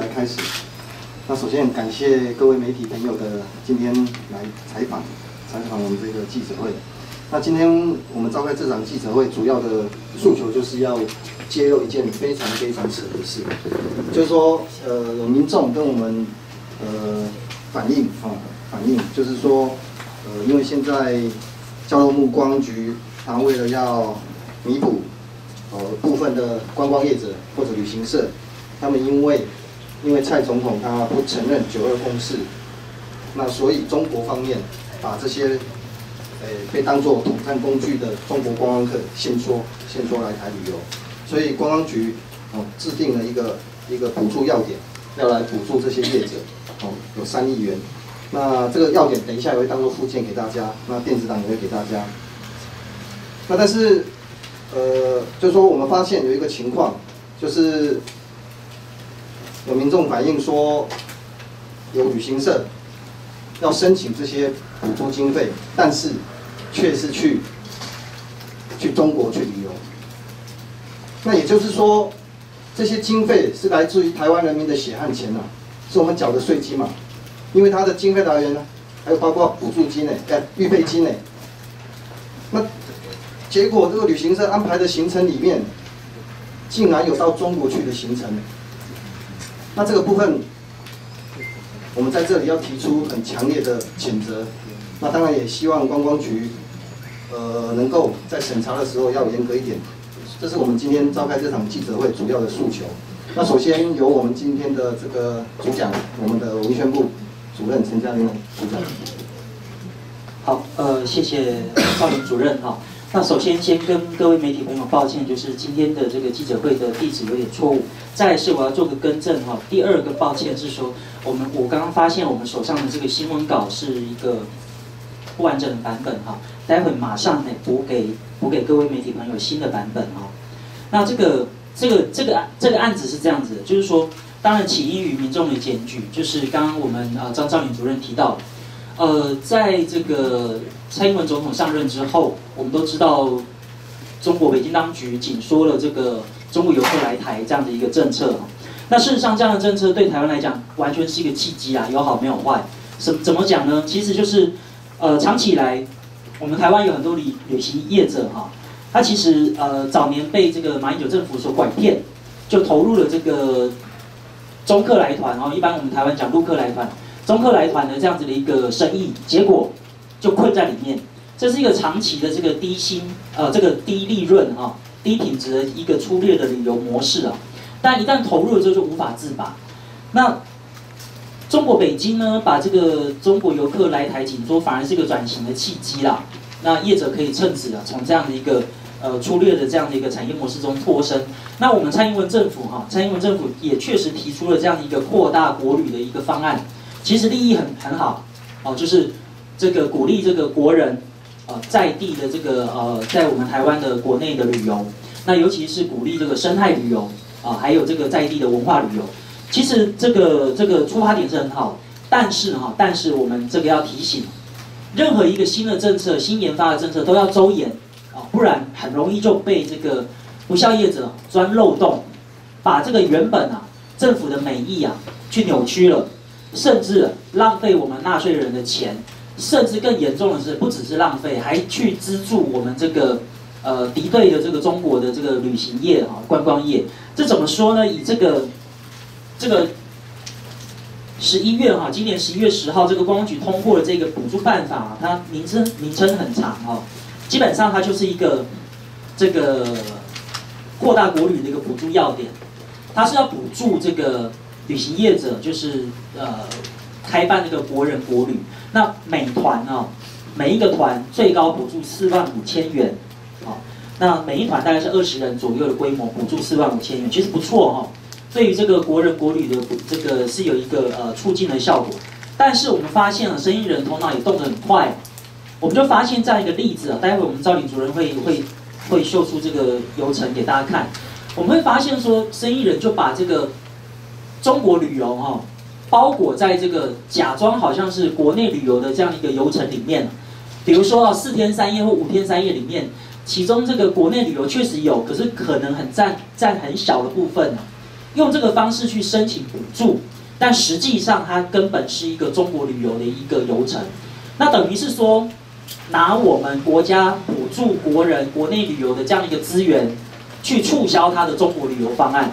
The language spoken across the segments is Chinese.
来开始。那首先感谢各位媒体朋友的今天来采访，采访我们这个记者会。那今天我们召开这场记者会，主要的诉求就是要揭露一件非常非常扯的事，就是说，呃，有民众跟我们呃反映啊，反映就是说，呃，因为现在交通部观光局，它为了要弥补呃部分的观光业者或者旅行社，他们因为因为蔡总统他不承认九二共识，那所以中国方面把这些。呃，被当作统战工具的中国观光客限缩限缩来台旅游，所以观光局哦制定了一个一个补助要点，要来补助这些业者哦，有三亿元。那这个要点等一下也会当做附件给大家，那电子档也会给大家。那但是呃，就说我们发现有一个情况，就是有民众反映说，有旅行社要申请这些补助经费，但是却是去去中国去旅游，那也就是说，这些经费是来自于台湾人民的血汗钱呐，是我们缴的税金嘛。因为它的经费来源呢，还有包括补助金呢，哎，预备金呢。那结果这个旅行社安排的行程里面，竟然有到中国去的行程。那这个部分，我们在这里要提出很强烈的谴责。那当然也希望观光局。呃，能够在审查的时候要严格一点，这是我们今天召开这场记者会主要的诉求。那首先由我们今天的这个主讲，我们的文宣部主任陈嘉玲主讲。好，呃，谢谢赵林主任哈。那首先先跟各位媒体朋友抱歉，就是今天的这个记者会的地址有点错误。再是我要做个更正哈。第二个抱歉是说，我们我刚刚发现我们手上的这个新闻稿是一个。不完整的版本哈，待会马上呢补给补给各位媒体朋友新的版本哦。那这个这个这个这个案子是这样子，的，就是说，当然起因于民众的检举，就是刚刚我们呃张兆敏主任提到，呃，在这个蔡英文总统上任之后，我们都知道中国北京当局紧缩了这个中国游客来台这样的一个政策。那事实上，这样的政策对台湾来讲，完全是一个契机啊，有好没有坏。怎怎么讲呢？其实就是。呃，长期以来，我们台湾有很多旅旅行业者哈，他其实呃早年被这个马英九政府所拐骗，就投入了这个中客来团然哦，一般我们台湾讲陆客来团，中客来团的这样子的一个生意，结果就困在里面。这是一个长期的这个低薪呃这个低利润哈低品质的一个粗略的旅游模式啊，但一旦投入了之后就无法自拔。那中国北京呢，把这个中国游客来台紧缩，反而是一个转型的契机啦。那业者可以趁此啊，从这样的一个呃粗略的这样的一个产业模式中脱身。那我们蔡英文政府哈，蔡英文政府也确实提出了这样一个扩大国旅的一个方案，其实利益很很好哦，就是这个鼓励这个国人呃在地的这个呃在我们台湾的国内的旅游，那尤其是鼓励这个生态旅游啊，还有这个在地的文化旅游。其实这个这个出发点是很好，但是哈，但是我们这个要提醒，任何一个新的政策、新研发的政策都要周延啊，不然很容易就被这个不孝业者钻漏洞，把这个原本啊政府的美意啊去扭曲了，甚至浪费我们纳税人的钱，甚至更严重的是，不只是浪费，还去资助我们这个呃敌对的这个中国的这个旅行业啊观光业，这怎么说呢？以这个。这个十一月哈，今年十一月十号，这个公安局通过了这个补助办法，它名称名称很长哈，基本上它就是一个这个扩大国旅的一个补助要点，它是要补助这个旅行业者，就是呃开办这个国人国旅，那每团啊，每一个团最高补助四万五千元，好，那每一团大概是二十人左右的规模，补助四万五千元，其实不错哈。对于这个国人国旅的这个是有一个呃促进的效果，但是我们发现了生意人头脑也动得很快，我们就发现这样一个例子啊，待会我们赵领主任会会会秀出这个流程给大家看，我们会发现说生意人就把这个中国旅游哈包裹在这个假装好像是国内旅游的这样一个游程里面，比如说啊四天三夜或五天三夜里面，其中这个国内旅游确实有，可是可能很占占很小的部分用这个方式去申请补助，但实际上它根本是一个中国旅游的一个流程。那等于是说，拿我们国家补助国人国内旅游的这样一个资源，去促销它的中国旅游方案，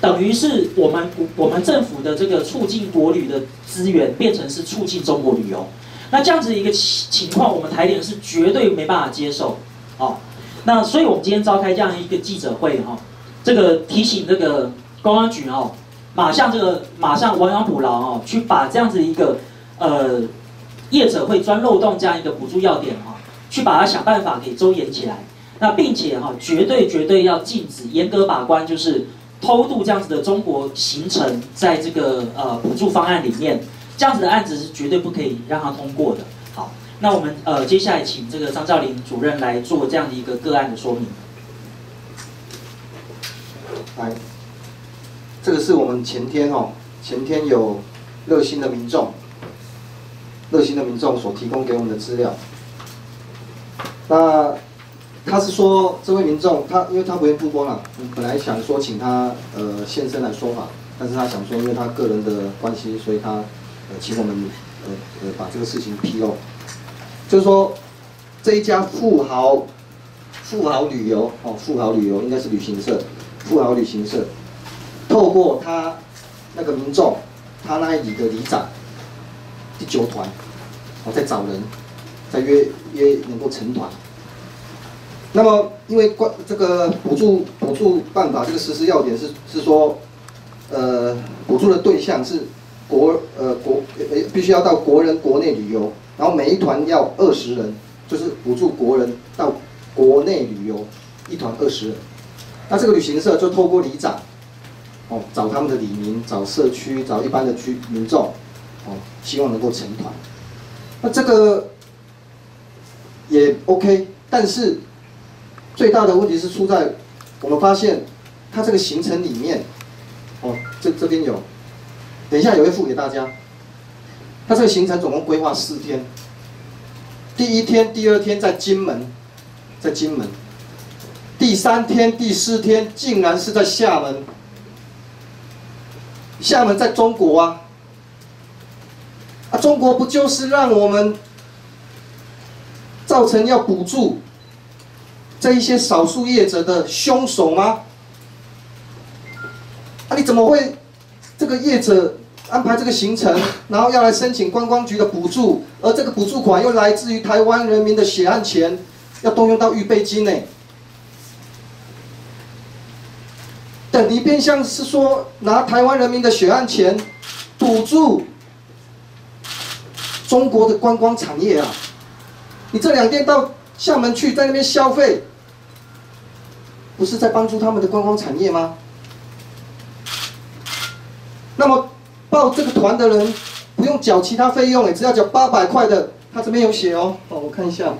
等于是我们我们政府的这个促进国旅的资源，变成是促进中国旅游。那这样子一个情情况，我们台联是绝对没办法接受，哦。那所以我们今天召开这样一个记者会，哈，这个提醒这个公安局哦，马上这个马上亡羊补牢哦，去把这样子一个呃业者会钻漏洞这样一个补助要点哈，去把它想办法给周延起来。那并且哈，绝对绝对要禁止严格把关，就是偷渡这样子的中国行程，在这个呃补助方案里面。这样子的案子是绝对不可以让他通过的。好，那我们呃接下来请这个张兆林主任来做这样的一个个案的说明。来，这个是我们前天哦，前天有热心的民众，热心的民众所提供给我们的资料。那他是说，这位民众他因为他不愿曝光了，本来想说请他呃现身来说法，但是他想说因为他个人的关系，所以他。呃，请我们呃呃把这个事情披露，就是说这一家富豪富豪旅游哦，富豪旅游应该是旅行社，富豪旅行社透过他那个民众，他那里的里长第九团哦在找人，在约约能够成团。那么因为关这个补助补助办法这个实施要点是是说，呃，补助的对象是。国呃国呃必须要到国人国内旅游，然后每一团要二十人，就是补助国人到国内旅游，一团二十人。那这个旅行社就透过里长，哦，找他们的里民，找社区，找一般的居民众，哦，希望能够成团。那这个也 OK，但是最大的问题是出在我们发现，它这个行程里面，哦，这这边有。等一下也会附给大家。他这个行程总共规划四天，第一天、第二天在金门，在金门，第三天、第四天竟然是在厦门。厦门在中国啊，啊，中国不就是让我们造成要补助这一些少数业者的凶手吗？啊，你怎么会？这个业者安排这个行程，然后要来申请观光局的补助，而这个补助款又来自于台湾人民的血汗钱，要动用到预备金呢。等于变相是说拿台湾人民的血汗钱补助中国的观光产业啊！你这两天到厦门去，在那边消费，不是在帮助他们的观光产业吗？那么报这个团的人不用缴其他费用哎，只要缴八百块的，他这边有写哦，哦我看一下，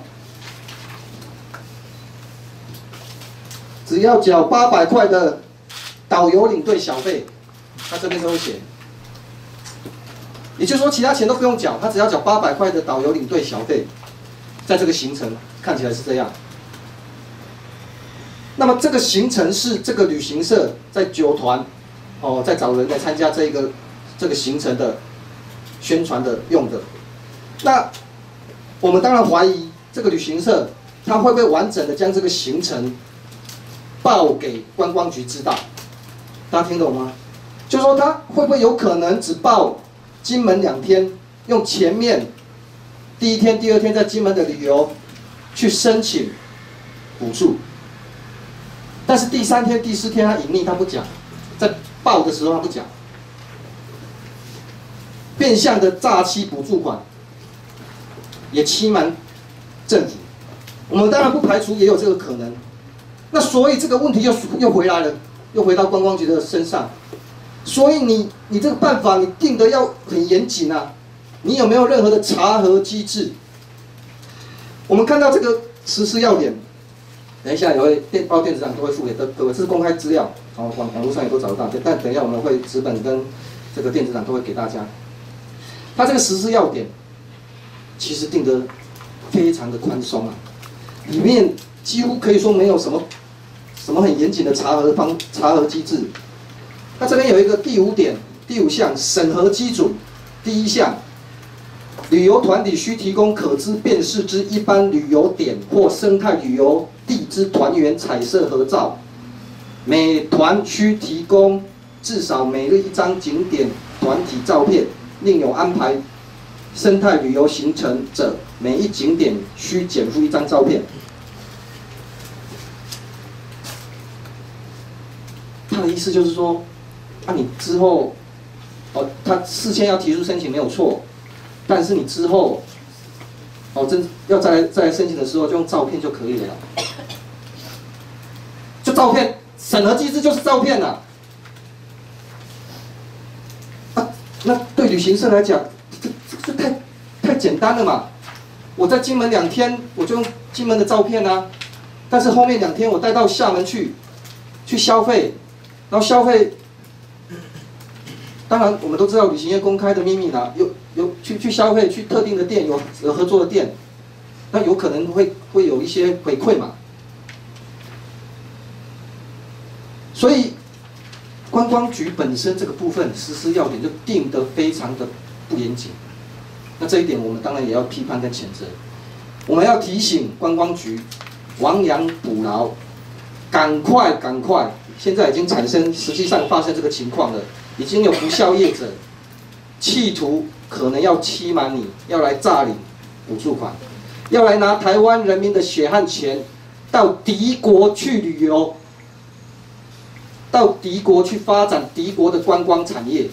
只要缴八百块的导游领队小费，他这边都有写，也就是说其他钱都不用缴，他只要缴八百块的导游领队小费，在这个行程看起来是这样。那么这个行程是这个旅行社在九团。哦，在找人来参加这个这个行程的宣传的用的，那我们当然怀疑这个旅行社他会不会完整的将这个行程报给观光局知道？大家听懂吗？就说他会不会有可能只报金门两天，用前面第一天、第二天在金门的旅游去申请补助，但是第三天、第四天他隐匿，他不讲，在。报的时候他不讲，变相的诈欺补助款，也欺瞒政府。我们当然不排除也有这个可能。那所以这个问题又又回来了，又回到观光局的身上。所以你你这个办法你定的要很严谨啊，你有没有任何的查核机制？我们看到这个实施要点。等一下，也会电报电子档都会付给各各位，这是公开资料，然后网网络上也都找得到。但等一下我们会纸本跟这个电子档都会给大家。它这个实施要点，其实定得非常的宽松啊，里面几乎可以说没有什么什么很严谨的查核方查核机制。它这边有一个第五点，第五项审核基准，第一项，旅游团体需提供可知辨识之一般旅游点或生态旅游地之团员彩色合照，每团需提供至少每日一张景点团体照片，另有安排生态旅游行程者，每一景点需减负一张照片。他的意思就是说，啊，你之后，哦，他事先要提出申请没有错，但是你之后，哦，真要再来再来申请的时候，就用照片就可以了，就照片，审核机制就是照片呐。啊，那对旅行社来讲，这这这太太简单了嘛。我在金门两天，我就用金门的照片啊，但是后面两天我带到厦门去，去消费。然后消费，当然我们都知道旅行业公开的秘密啦，有有去去消费去特定的店有有合作的店，那有可能会会有一些回馈嘛。所以观光局本身这个部分实施要点就定得非常的不严谨，那这一点我们当然也要批判跟谴责。我们要提醒观光局亡羊补牢，赶快赶快。现在已经产生，实际上发生这个情况了，已经有不孝业者，企图可能要欺瞒你，要来诈领补助款，要来拿台湾人民的血汗钱，到敌国去旅游，到敌国去发展敌国的观光产业，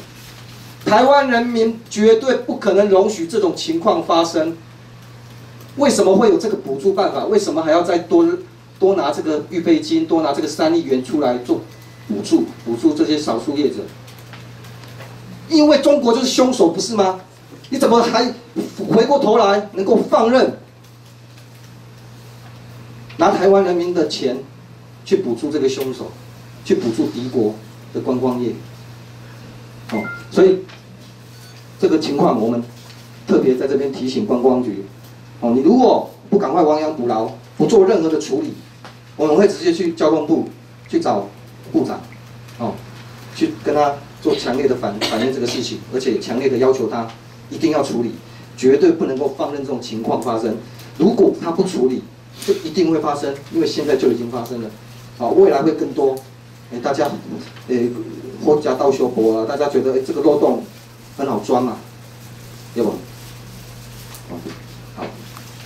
台湾人民绝对不可能容许这种情况发生。为什么会有这个补助办法？为什么还要再多？多拿这个预备金，多拿这个三亿元出来做补助，补助这些少数业者。因为中国就是凶手，不是吗？你怎么还回过头来能够放任，拿台湾人民的钱去补助这个凶手，去补助敌国的观光业？哦，所以这个情况我们特别在这边提醒观光局：哦，你如果不赶快亡羊补牢，不做任何的处理。我们会直接去交通部去找部长，哦，去跟他做强烈的反反映这个事情，而且强烈的要求他一定要处理，绝对不能够放任这种情况发生。如果他不处理，就一定会发生，因为现在就已经发生了，啊，未来会更多。哎，大家，诶，货加倒修博啊，大家觉得哎这个漏洞很好钻嘛，要不？好，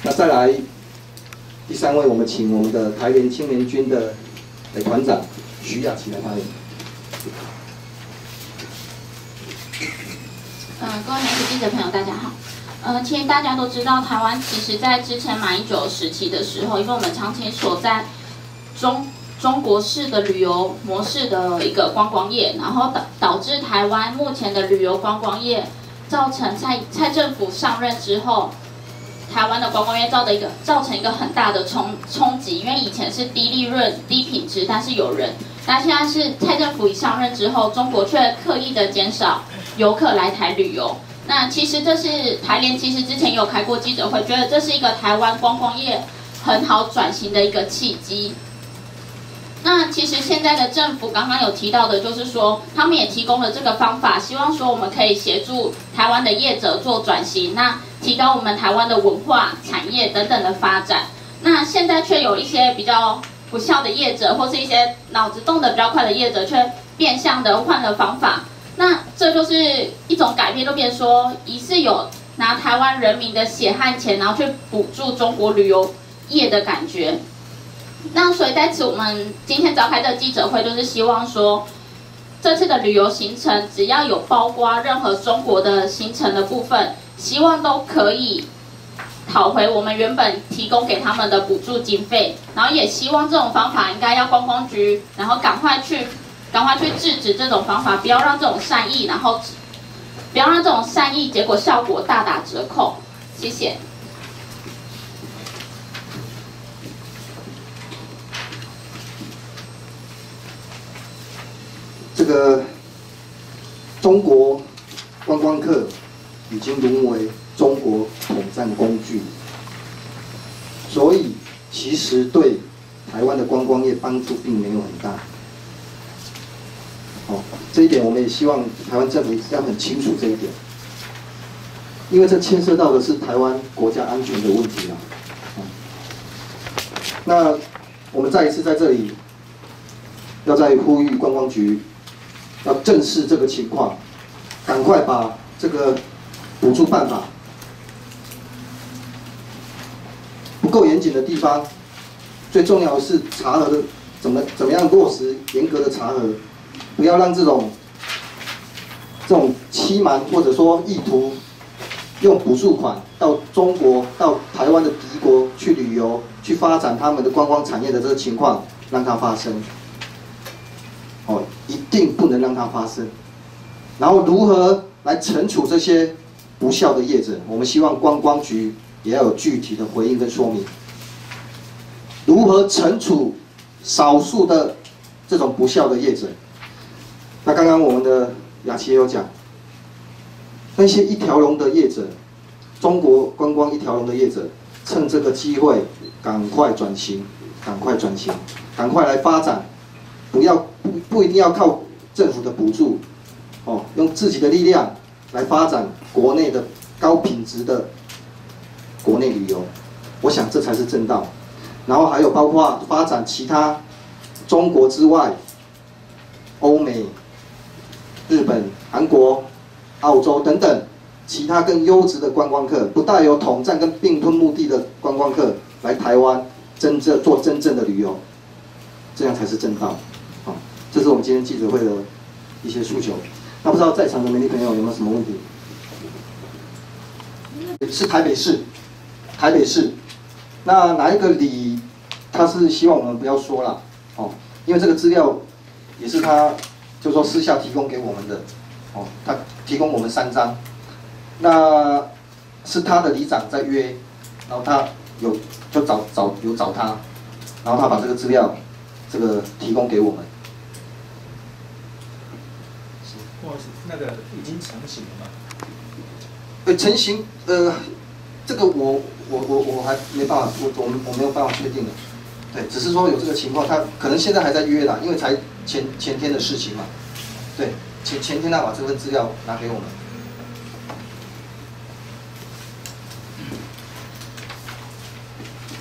那再来。第三位，我们请我们的台联青年军的团长徐雅琪来发言。嗯，各位媒体记者朋友，大家好。呃，其实大家都知道，台湾其实在之前马英九时期的时候，因为我们长期所在中中国式的旅游模式的一个观光业，然后导导致台湾目前的旅游观光业，造成蔡蔡政府上任之后。台湾的观光业造的一个造成一个很大的冲冲击，因为以前是低利润、低品质，但是有人，但现在是蔡政府一上任之后，中国却刻意的减少游客来台旅游。那其实这是台联其实之前有开过记者会，觉得这是一个台湾观光业很好转型的一个契机。那其实现在的政府刚刚有提到的，就是说他们也提供了这个方法，希望说我们可以协助台湾的业者做转型。那提高我们台湾的文化产业等等的发展，那现在却有一些比较不孝的业者，或是一些脑子动得比较快的业者，却变相的换了方法。那这就是一种改变，就变说疑似有拿台湾人民的血汗钱，然后去补助中国旅游业的感觉。那所以在此，我们今天召开的记者会，就是希望说，这次的旅游行程只要有包括任何中国的行程的部分。希望都可以讨回我们原本提供给他们的补助经费，然后也希望这种方法应该要观光局，然后赶快去，赶快去制止这种方法，不要让这种善意，然后不要让这种善意结果效果大打折扣。谢谢。这个中国观光客。已经沦为中国统战工具，所以其实对台湾的观光业帮助并没有很大。好。这一点我们也希望台湾政府要很清楚这一点，因为这牵涉到的是台湾国家安全的问题啊。那我们再一次在这里，要再呼吁观光局，要正视这个情况，赶快把这个补助办法不够严谨的地方，最重要的是查核的怎么怎么样落实严格的查核，不要让这种这种欺瞒或者说意图用补助款到中国到台湾的敌国去旅游去发展他们的观光产业的这个情况让它发生，哦，一定不能让它发生。然后如何来惩处这些不孝的业者？我们希望观光局也要有具体的回应跟说明。如何惩处少数的这种不孝的业者？那刚刚我们的雅琪也有讲，那些一条龙的业者，中国观光一条龙的业者，趁这个机会赶快转型，赶快转型，赶快来发展，不要不不一定要靠政府的补助，哦，用自己的力量来发展国内的高品质的国内旅游，我想这才是正道。然后还有包括发展其他中国之外，欧美、日本、韩国、澳洲等等其他更优质的观光客，不带有统战跟并吞目的的观光客来台湾，真正做真正的旅游，这样才是正道。好，这是我们今天记者会的一些诉求。那不知道在场的媒体朋友有没有什么问题？是台北市，台北市。那哪一个里，他是希望我们不要说了，哦，因为这个资料也是他就说私下提供给我们的，哦，他提供我们三张，那是他的里长在约，然后他有就找找有找他，然后他把这个资料这个提供给我们。不好意思，那个已经成型了吗？呃，成型，呃，这个我我我我还没办法，我我我没有办法确定的，对，只是说有这个情况，他可能现在还在约啦，因为才前前天的事情嘛，对，前前天他把这份资料拿给我们，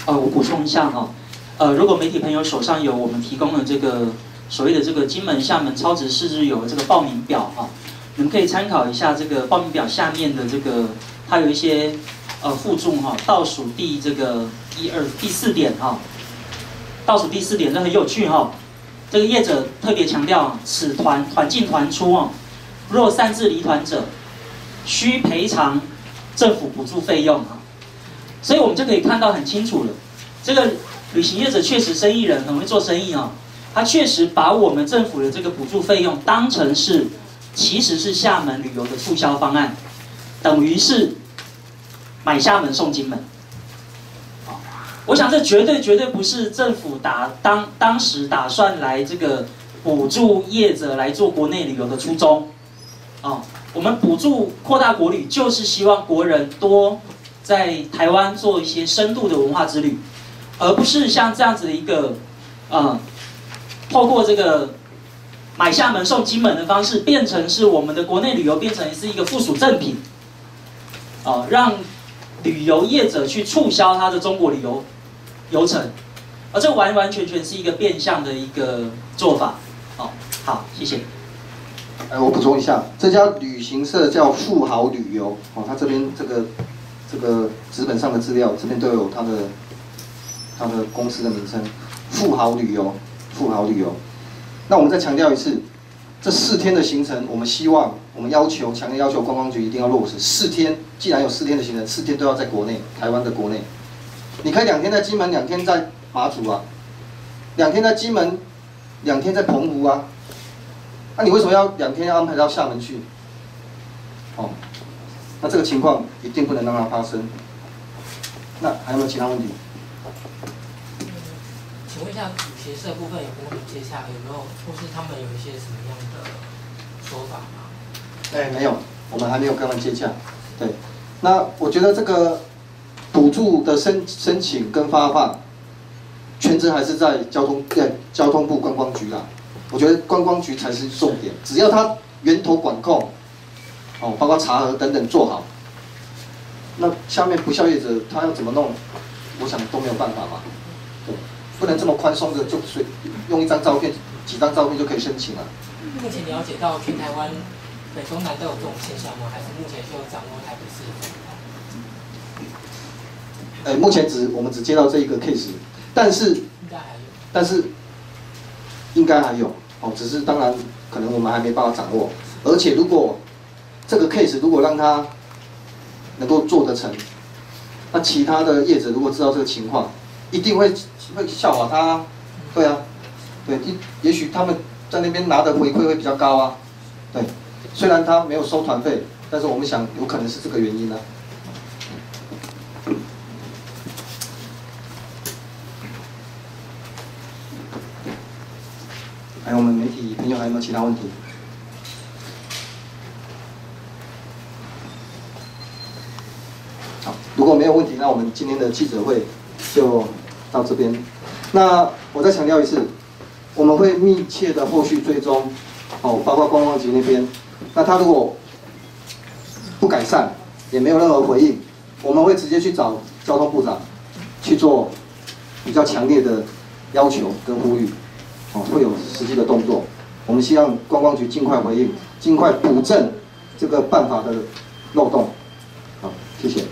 呃，我补充一下哈，呃，如果媒体朋友手上有我们提供的这个所谓的这个金门、厦门超值四日游这个报名表哈，你们可以参考一下这个报名表下面的这个，它有一些呃附注哈，倒数第这个一二第四点哈，倒数第四点这很有趣哈，这个业者特别强调，此团团进团出哦，若擅自离团者，需赔偿政府补助费用啊。所以我们就可以看到很清楚了，这个旅行业者确实生意人很会做生意啊、他确实把我们政府的这个补助费用当成是，其实是厦门旅游的促销方案，等于是买厦门送金门。我想这绝对绝对不是政府打当当时打算来这个补助业者来做国内旅游的初衷。哦，我们补助扩大国旅，就是希望国人多在台湾做一些深度的文化之旅，而不是像这样子的一个，呃，透过这个买厦门送金门的方式，变成是我们的国内旅游变成是一个附属赠品，哦、让旅游业者去促销他的中国旅游游程，而这完完全全是一个变相的一个做法。哦，好，谢谢。哎，我补充一下，这家旅行社叫富豪旅游，哦，它这边这个这个纸本上的资料，这边都有它的它的公司的名称，富豪旅游，富豪旅游。那我们再强调一次，这四天的行程，我们希望，我们要求，强烈要求观光局一定要落实四天，既然有四天的行程，四天都要在国内，台湾的国内。你可以两天在金门，两天在马祖啊，两天在金门，两天在澎湖啊。那、你为什么要两天要安排到厦门去？哦，那这个情况一定不能让它发生。那还有没有其他问题？请问一下，旅行社部分有跟他们接洽，有没有或是他们有一些什么样的说法吗？哎，没有，我们还没有跟他们接洽。对，那我觉得这个补助的申申请跟发放，全职还是在交通对交通部观光局啦。我觉得观光局才是重点，只要它源头管控，哦，包括查核等等做好，那下面不孝业者他要怎么弄，我想都没有办法嘛，对，不能这么宽松的就随用一张照片、几张照片就可以申请了。目前了解到全台湾北中南都有这种现象吗？还是目前就掌握台北市？呃，目前只我们只接到这一个 case，但是。但是应该还有哦，只是当然可能我们还没办法掌握，而且如果这个 case 如果让他能够做得成，那其他的业者如果知道这个情况，一定会会笑话他，对啊，对，也也许他们在那边拿的回馈会比较高啊，对，虽然他没有收团费，但是我们想有可能是这个原因呢、还有我们媒体朋友还有没有其他问题？好，如果没有问题，那我们今天的记者会就到这边。那我再强调一次，我们会密切的后续追踪，哦，包括观光局那边。那他如果不改善，也没有任何回应，我们会直接去找交通部长去做比较强烈的要求跟呼吁。哦，会有实际的动作。我们希望观光局尽快回应，尽快补正这个办法的漏洞。好，谢谢。